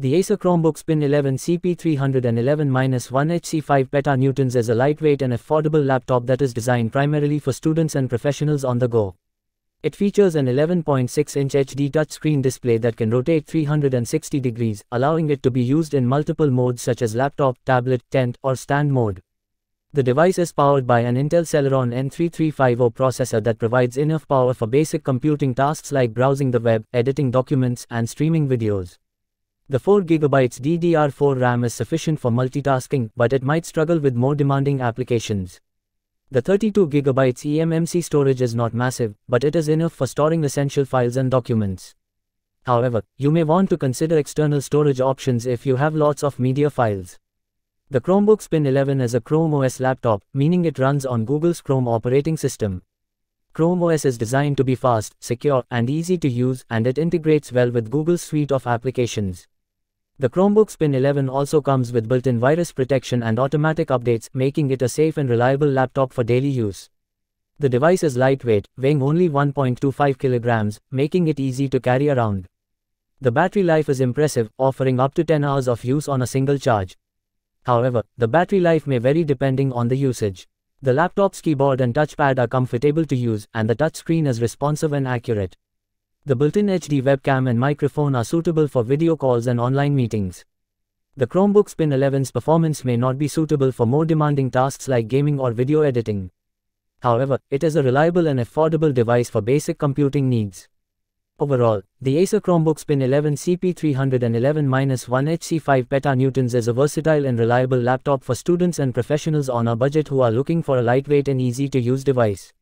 The Acer Chromebook Spin 11 CP311-1 HC5 petanewtons is a lightweight and affordable laptop that is designed primarily for students and professionals on the go. It features an 11.6-inch HD touchscreen display that can rotate 360 degrees, allowing it to be used in multiple modes such as laptop, tablet, tent, or stand mode. The device is powered by an Intel Celeron N3350 processor that provides enough power for basic computing tasks like browsing the web, editing documents, and streaming videos. The 4GB DDR4 RAM is sufficient for multitasking, but it might struggle with more demanding applications. The 32GB eMMC storage is not massive, but it is enough for storing essential files and documents. However, you may want to consider external storage options if you have lots of media files. The Chromebook Spin 11 is a Chrome OS laptop, meaning it runs on Google's Chrome operating system. Chrome OS is designed to be fast, secure, and easy to use, and it integrates well with Google's suite of applications. The Chromebook Spin 11 also comes with built-in virus protection and automatic updates, making it a safe and reliable laptop for daily use. The device is lightweight, weighing only 1.25 kilograms, making it easy to carry around. The battery life is impressive, offering up to 10 hours of use on a single charge. However, the battery life may vary depending on the usage. The laptop's keyboard and touchpad are comfortable to use, and the touchscreen is responsive and accurate. The built-in HD webcam and microphone are suitable for video calls and online meetings. The Chromebook Spin 11's performance may not be suitable for more demanding tasks like gaming or video editing. However, it is a reliable and affordable device for basic computing needs. Overall, the Acer Chromebook Spin 11 CP311-1 HC5 petanewtons is a versatile and reliable laptop for students and professionals on a budget who are looking for a lightweight and easy to use device.